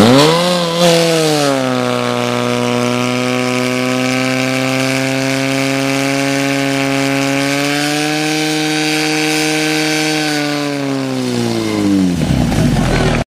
Oh.